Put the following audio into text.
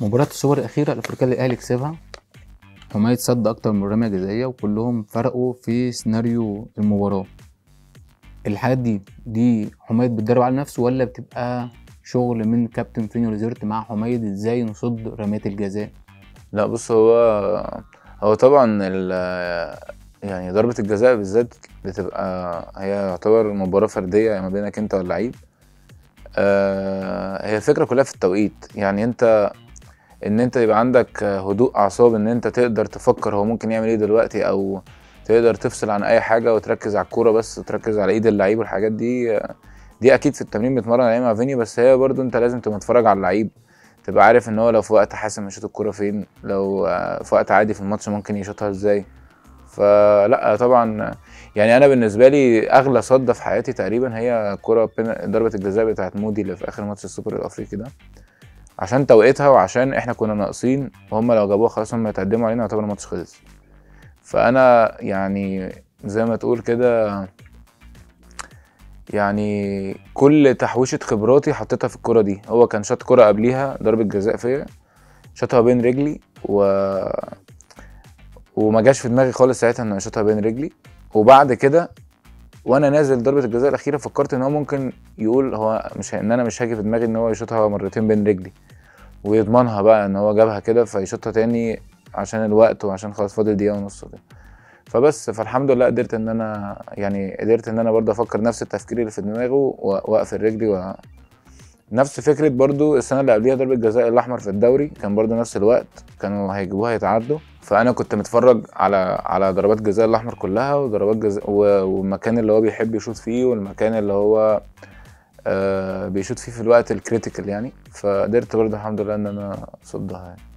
مباراة السوبر الأخيرة الأفريقية اللي الأهلي كسبها. حمايد صد أكتر من رمية جزائية وكلهم فرقوا في سيناريو المباراة. الحاجات دي دي حمايد بتدرب على نفسه ولا بتبقى شغل من كابتن فينيو ريزيرت مع حمايد إزاي نصد رميات الجزاء؟ لا بص هو هو طبعا يعني ضربة الجزاء بالذات بتبقى هي يعتبر مباراة فردية ما بينك أنت واللعيب. آه، هي الفكرة كلها في التوقيت. يعني أنت إن أنت يبقى عندك هدوء أعصاب إن أنت تقدر تفكر هو ممكن يعمل إيه دلوقتي أو تقدر تفصل عن أي حاجة وتركز على الكورة بس وتركز على إيد اللعيب والحاجات دي دي أكيد في التمرين بنتمرن عليها مع فيني بس هي برضو أنت لازم تبقى متفرج على اللعيب تبقى عارف إن هو لو في وقت حاسم يشوط الكورة فين لو في وقت عادي في الماتش ممكن يشوطها إزاي. فلا طبعا يعني أنا بالنسبة لي أغلى صده في حياتي تقريبا هي كره ضربة الجزاء بتاعت مودي اللي في آخر ماتش السوبر الأفريقي ده. عشان توقيتها وعشان إحنا كنا ناقصين وهم لو جابوها خلاص هم يتقدموا علينا يعتبر الماتش خلص. فأنا يعني زي ما تقول كده يعني كل تحويشة خبراتي حطيتها في الكرة دي. هو كان شاط كرة قبليها ضربة جزاء فيا شاطها بين رجلي و وما جاش في دماغي خالص ساعتها انه يشوطها بين رجلي. وبعد كده وأنا نازل ضربة الجزاء الأخيرة فكرت إن هو ممكن يقول هو مش إن أنا مش هاجي في دماغي إن هو يشوطها مرتين بين رجلي ويضمنها بقى إن هو جابها كده فيشوطها تاني عشان الوقت وعشان خلاص فاضل دقيقة ونص كده فبس فالحمد لله قدرت إن أنا يعني قدرت إن أنا برضه أفكر نفس التفكير اللي في دماغه وأقفل رجلي. نفس فكرة برضو السنة اللي قبليها ضربة جزاء الأحمر في الدوري كان برضو نفس الوقت كانوا هيجيبوها يتعادلوا فأنا كنت متفرج على على ضربات جزاء الأحمر كلها وضربات جزاء والمكان اللي هو بيحب يشوط فيه والمكان اللي هو آه بيشوط فيه في الوقت الكريتيكال يعني. فقدرت برضو الحمد لله إن أنا اصدها يعني.